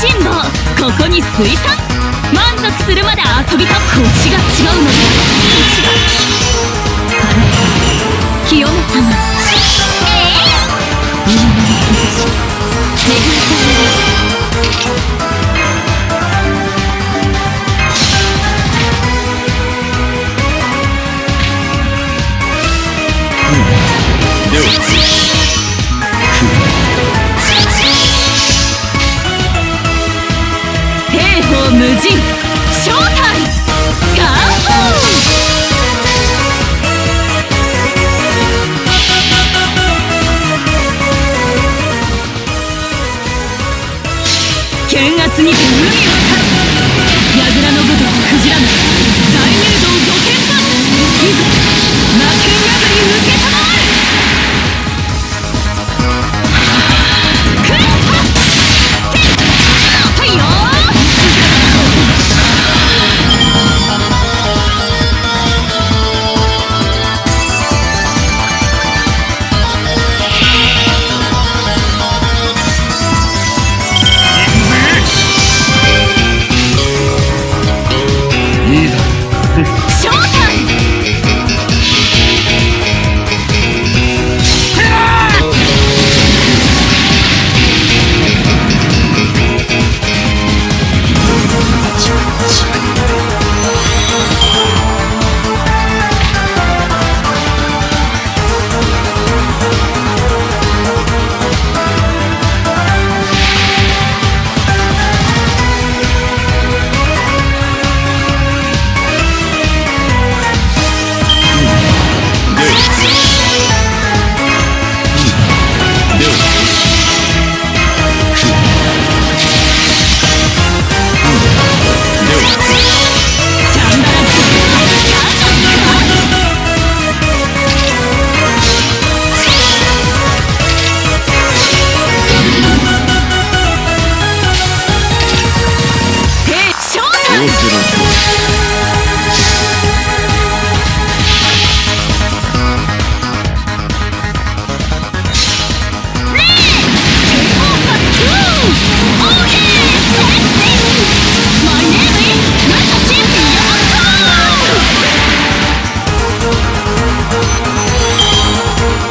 ここに水産満足するまで遊びと腰が違うのですあれ清めたまええー、の兆し巡りされる兵ー剣圧にて海を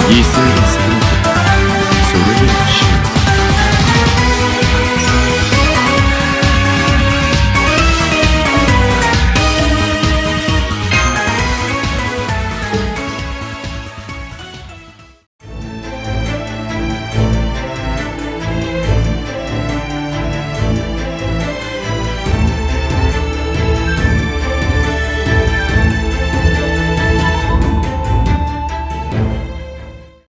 犠牲がな